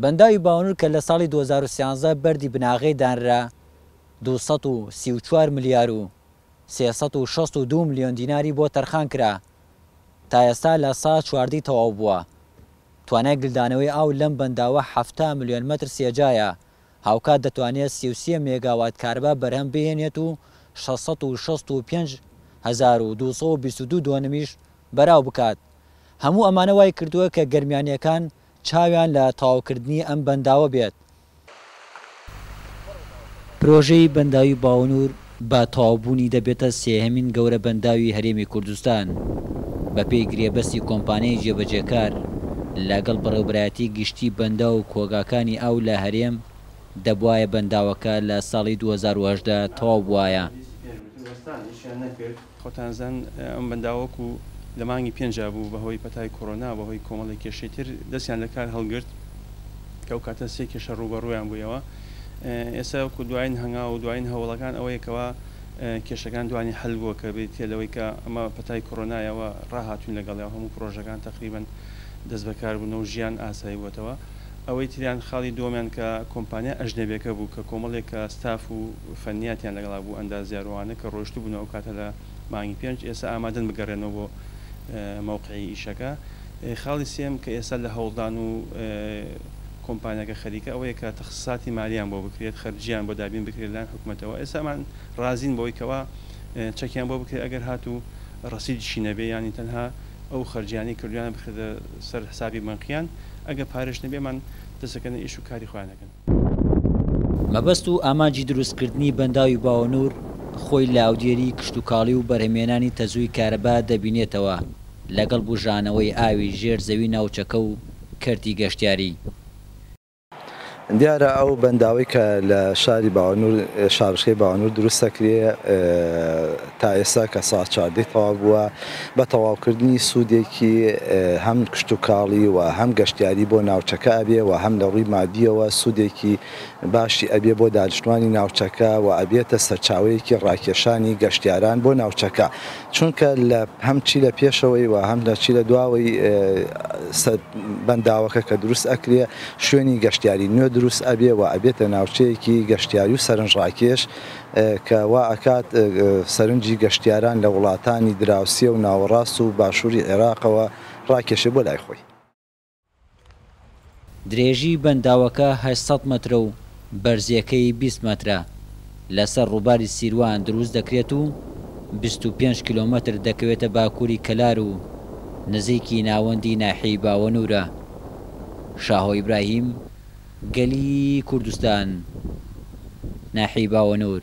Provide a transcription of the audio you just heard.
بەنداوی باوەنور کە لە ساڵی دوو هەزار و سیانزە بەردی بناغەی دانرا دوو سەد و سی و چوار ملیار و سێ سەد و شەست و دوو ملیۆن دیناری بۆ تەرخان کرا، تا ئێستا لە سا چواردەی تەواو بووە. توانای گلدانەوەی ئاو لەم بەنداوە حەفتا ملیۆن مەتر سێجایە، هاوکات دەتوانێت سی و سێ مێگاوات کارەبا بەرهەم بهێنێت و شەش سەد و شەست و پێنج هەزار و دوو سەد و بیست و دوو دۆنمیش بەراو بکات. هەموو ئەمانە وای کردووە کە گەرمیانییەکان چاویان لە تەواوکردنی ئەم بەنداوە بێت. پرۆژەی بەنداوی باوەنوور بە تەواوبوونی دەبێتە سێهەمین گەورە بەنداوی هەرێمی کوردستان، بەپێی گرێبەستی کۆمپانیای جێبەجێکار لەگەڵ بەڕێوبەرایەتی گشتی بەنداو و کۆگاکانی ئاو لە هەرێم، دەبوایە بەنداوەکە لە ساڵی دوو هەزار و هەژدە تەواو بوایە. خۆتانزان ئەم بەنداوە وەکو لە مانگی پێنجا بوو بەهۆی پەتای کۆرۆنا و بەهۆی کۆمەڵێک کێشەی تر دەستیان لە کار هەڵگرت کە ئەو کاتە سێ کێشە ڕووبەڕوویان بوویەوە ئێستا وەکو دوایین هەنگاو و دوایین هەوڵەکان ئەوەیە کەوا کێشەکان دوانی حل بووە کە بریتیە لەوەی کە ئەمە پەتای کۆرۆنایەوە ڕاهاتوون لەگەڵی و هەموو پرۆژەکان تەقریبەن دەست بەکاربوونەوە و ژیان ئاسایی بووەتەوە ئەوەی تریان خاڵی دووەمیان کە کۆمپانیا ئەژنەبیەکە بوو کە کۆمەڵێک کە ستاف و فەنیاتیان لەگەڵا بوو، ئەندازیار و ئەوانە کە ڕۆیشتبوون ئەو کاتە لە مانگی پێنج، ئێستا ئامادەن بگەڕێنەوە بۆ مەوقعی ئیشەکە. خاڵی سێیەم کە ئێستا لە هەوڵدان و کۆمپانیاکە خەریکە ئەوەیە کە تەخسساتی مالییان بۆ بکرێت، خەرجییان بۆ دابین بکرێت لەلایەن حکومەتەوە. ئێستا ئەمان ڕازین بەوەی کەوا چەکیان بۆ بکرێت ئەگەر هاتوو ڕەسیدیشی نەبێ، یانی تەنها ئەو خەرجییانەی کردوویانە بخرێتە سەر حسابی بانقییان، ئەگەر پارەش نەبێ ئەمان دەست ئەکەنە ئیش و کاری خۆیان ئەکەن. مەبەست و ئامانجی دروستکردنی بەنداوی باوەنوور خۆی لە ئاودێریی کشتوکاڵی و بەرهەمێنانی تەزووی کارەبا دەبینێتەوە لەگەڵ بوژانەوەی ئاوی ژێر زەوی ناوچەکە و کەرتی گەشتیاریی. دیارە ئەو بەنداوەی کە لە شاری باوەنوور شارۆچکەی باوەنوور دروست دەکرێ، تا ئێستا کە ساڵ چواردەی تەواو بووە، بە تەواوکردنی سوودێکی هەم کشتوکاڵی و هەم گەشتیاری بۆ ناوچەکە ئەبێ و هەم لە ڕووی مادییەوە سوودێکی باشی ئەبێ بۆ دانیشتوانی ناوچەکە و ئەبێتە سەرچاوەیەکی ڕاکێشانی گەشتیاران بۆ ناوچەکە چونکە لە هەم چی لە پێشەوەی و هەم لە چی لە دواوەی سەر بەنداوەکە کە دروست ئەکرێ شوێنی گەشتیاری نوێ دروست ئەبێ و ئەبێتە ناوچەیەکی گەشتیاری و سەرنجڕاکێش کە وا ئەکات سەرنجی گەشتیاران لە وڵاتانی دراوسێ و ناوەڕاست و باشووری عێراقەوە ڕاکێشێ بۆ لای خۆی. درێژی بەنداوەکە هەشت سەد مەترە و بەرزییەکەی بیست مەترە، لەسەر ڕووباری سیروان دروست دەکرێت و بیست و پێنج کیلۆمەتر دەکەوێتە باکووری کەلار و نزیکی ناوەندی ناحیەی باوەنوورە. شاهۆ ئیبراهیم. گەلی کوردستان ناحیەی باوەنور